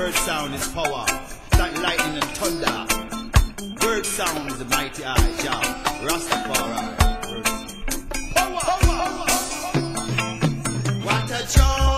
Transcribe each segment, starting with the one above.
Word sound is power, like lightning and thunder. Word sound is a mighty eye, Jah, Rastafari. Power, power, power. What a joy!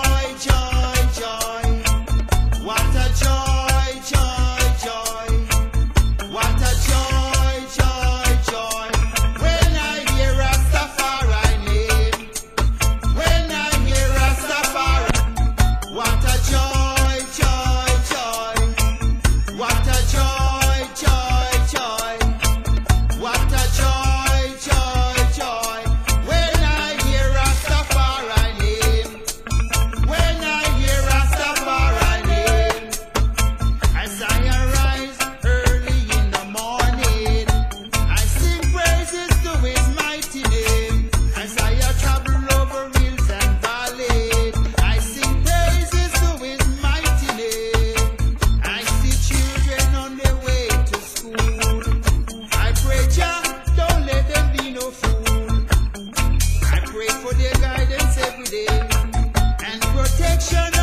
for their guidance every day and protection.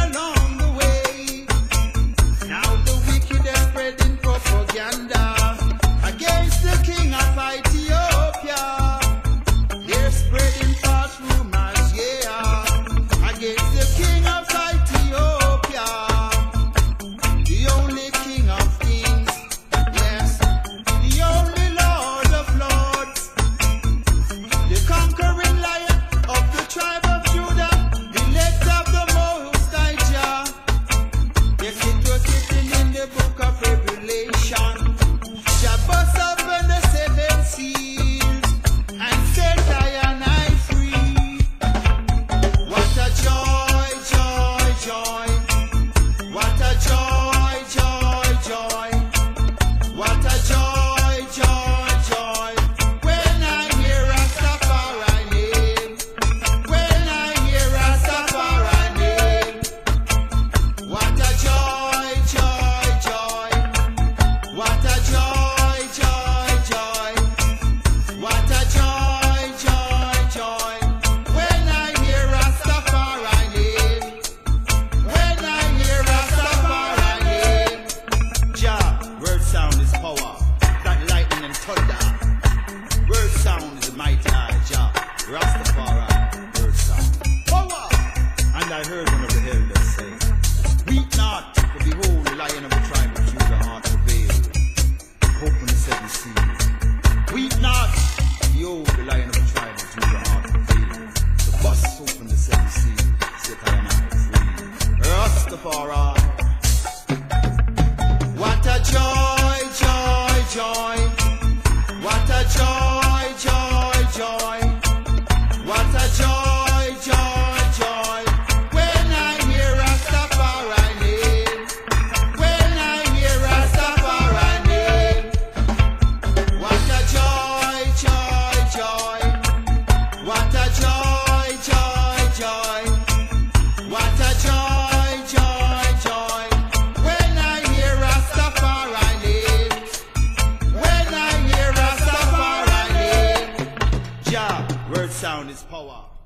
Rastafari heard sound. And I heard one of the elders say, Weep not, for behold, the lion of the tribe of Judah hath prevailed. Open the seven seas. Weep not, behold, the lion of the tribe of Judah to prevailed. The bus opened the seven seas, said I am free. Rastafari. crown is power.